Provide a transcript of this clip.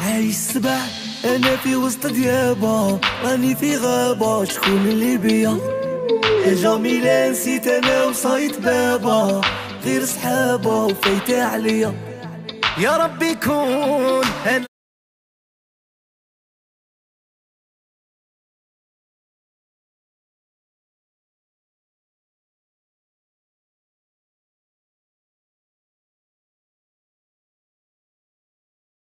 عايش سبع أنا في وسط ديابة راني في غابة شكون اللي بيا؟ يا جميلة نسيت أنا وصايت بابا غير صحابة وفايتة عليا. يا ربي كون